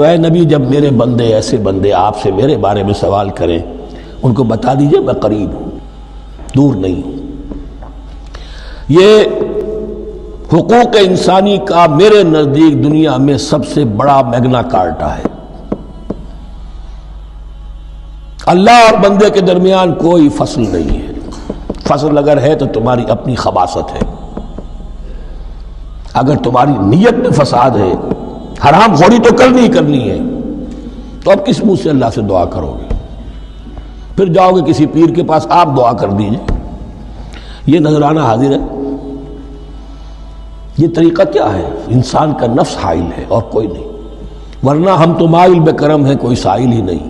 तो ए नबी, जब मेरे बंदे, ऐसे बंदे आपसे मेरे बारे में सवाल करें, उनको बता दीजिए मैं करीब हूँ, दूर नहीं हूँ। ये हुकूक इंसानी का मेरे नज़दीक दुनिया में सबसे बड़ा मैग्ना कार्टा है। अल्लाह और बंदे के दरमियान कोई फ़सल नहीं है। फ़सल अगर है तो तुम्हारी अपनी खबासत है। अगर तुम्हारी नीयत में फसाद है हराम खोरी तो करनी ही करनी है। तो अब किस मुँह से अल्लाह से दुआ करोगे? फिर जाओगे किसी पीर के पास, आप दुआ कर दीजिए। ये नजराना हाजिर है। ये तरीका क्या है? इंसान का नफ्स हाइल है और कोई नहीं। वरना हम तो माइल बेकरम है, कोई साइल ही नहीं।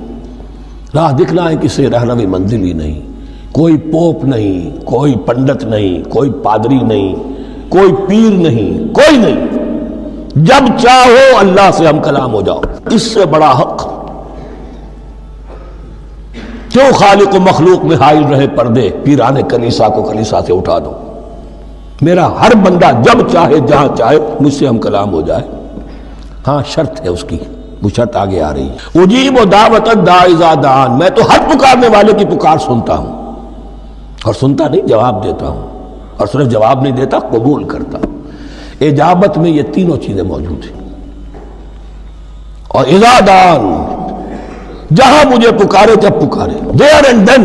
राह दिखना है किसे रहना भी मंजिल ही नहीं। कोई पोप नहीं, कोई पंडित नहीं, कोई पादरी नहीं, कोई पीर नहीं, कोई नहीं। जब चाहो अल्लाह से हम कलाम हो जाओ। इससे बड़ा हक। क्यों खालिक मखलूक में हाइल रहे पर्दे? पीराने कलीसा को कलीसा से उठा दो। मेरा हर बंदा जब चाहे, जहाँ चाहे, मुझसे हम कलाम हो जाए। हाँ शर्त है उसकी। वो शर्त आगे आ रही है। उजीब दावत दान मैं तो हर पुकारने वाले की पुकार सुनता हूँ। और सुनता नहीं, जवाब देता हूँ। और सिर्फ़ जवाब नहीं देता, कबूल करता इजाबत में ये तीनों चीज़ें मौजूद हैं और इजादान जहाँ मुझे पुकारे जब पुकारे। देयर एंड देन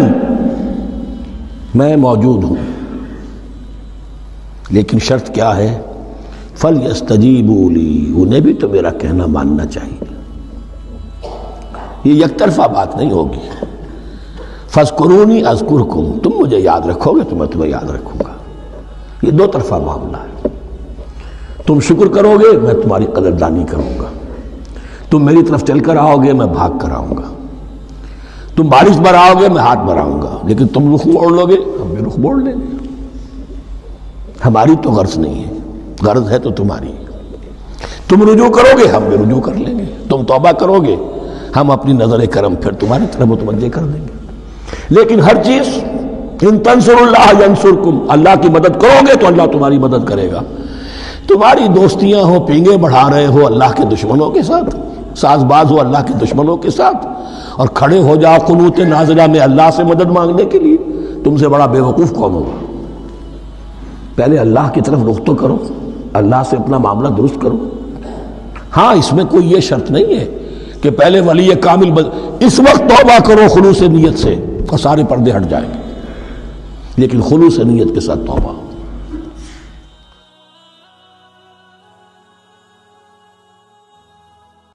मैं मौजूद हूँ। लेकिन शर्त क्या है? फल यस्तजीबूली उन्हें भी तो मेरा कहना मानना चाहिए। ये एक तरफा बात नहीं होगी। फसकुरूनी अजकुर तुम मुझे याद रखोगे तो मैं तुम्हें याद रखूँगा। ये दो तरफा मामला है। तुम शुक्र करोगे, मैं तुम्हारी कदरदानी करूँगा। तुम मेरी तरफ़ चल कर आओगे, मैं भाग कर आऊँगा। तुम बारिश बराओगे, मैं हाथ बराऊँगा। लेकिन तुम रुख मोड़ लोगे, हम भी रुख मोड़ लेंगे। हमारी तो गर्ज नहीं है। गर्ज है तो तुम्हारी। तुम रुजू करोगे, हम भी रुजू कर लेंगे। तुम तोबा करोगे, हम अपनी नज़र करम फिर तुम्हारी तरफ़ मुतवजह कर देंगे। लेकिन हर चीज़, इन तंसुरकुम अल्लाह की मदद करोगे तो अल्लाह तुम्हारी मदद करेगा। तुम्हारी दोस्तियाँ हो, पींगे बढ़ा रहे हो अल्लाह के दुश्मनों के साथ, साजबाज हो अल्लाह के दुश्मनों के साथ, और खड़े हो जाओ कुनूत नाजरा में अल्लाह से मदद मांगने के लिए, तुमसे बड़ा बेवकूफ़ कौन होगा? पहले अल्लाह की तरफ़ रुख तो करो, अल्लाह से अपना मामला दुरुस्त करो। हाँ इसमें कोई ये शर्त नहीं है कि पहले वली कामिल बद... इस वक्त तोबा करो खलूस नीयत से, और सारे पर्दे हट जाएँगे। लेकिन खलूस नीयत के साथ तोबा